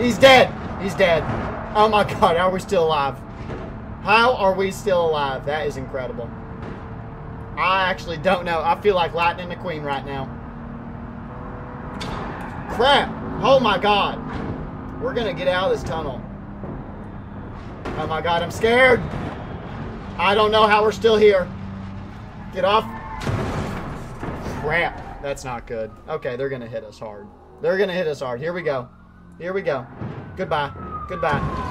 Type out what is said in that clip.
He's dead. He's dead. Oh my god, how are we still alive? How are we still alive? That is incredible. I actually don't know. I feel like Lightning McQueen right now. Crap. Oh my god. We're gonna get out of this tunnel. Oh my god, I'm scared. I don't know how we're still here. Get off. Crap. That's not good. Okay, they're gonna hit us hard. They're gonna hit us hard. Here we go. Here we go. Goodbye. Goodbye.